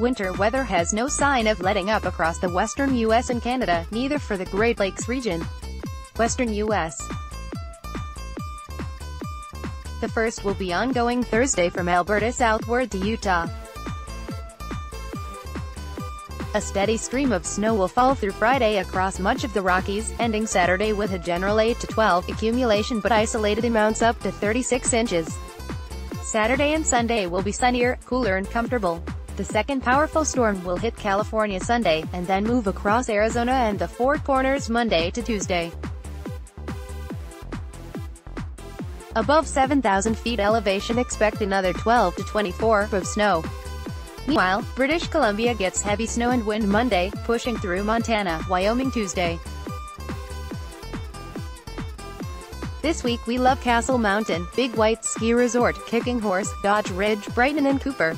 Winter weather has no sign of letting up across the western U.S. and Canada, neither for the Great Lakes region. Western U.S. The first will be ongoing Thursday from Alberta southward to Utah. A steady stream of snow will fall through Friday across much of the Rockies, ending Saturday with a general 8 to 12 accumulation but isolated amounts up to 36 inches. Saturday and Sunday will be sunnier, cooler and comfortable. The second powerful storm will hit California Sunday, and then move across Arizona and the Four Corners Monday to Tuesday. Above 7,000 feet elevation expect another 12 to 24 of snow. Meanwhile, British Columbia gets heavy snow and wind Monday, pushing through Montana, Wyoming Tuesday. This week we love Castle Mountain, Big White Ski Resort, Kicking Horse, Dodge Ridge, Brighton and Cooper.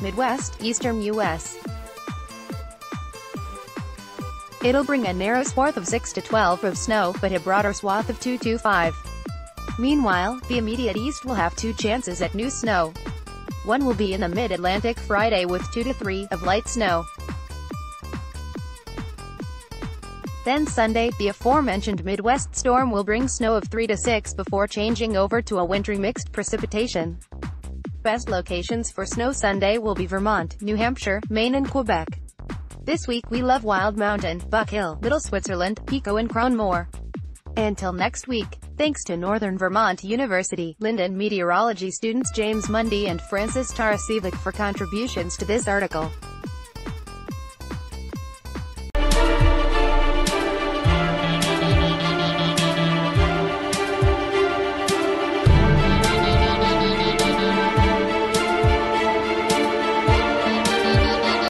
Midwest, Eastern U.S. It'll bring a narrow swath of 6 to 12 of snow, but a broader swath of 2 to 5. Meanwhile, the immediate east will have two chances at new snow. One will be in the mid-Atlantic Friday with 2 to 3 of light snow. Then Sunday, the aforementioned Midwest storm will bring snow of 3 to 6 before changing over to a wintry mixed precipitation. Best locations for snow Sunday will be Vermont, New Hampshire, Maine and Quebec. This week we love Wild Mountain, Buck Hill, Little Switzerland, Pico and Cranmore. Until next week, thanks to Northern Vermont University, Lyndon meteorology students James Mundy and Francis Tarasiewicz for contributions to this article.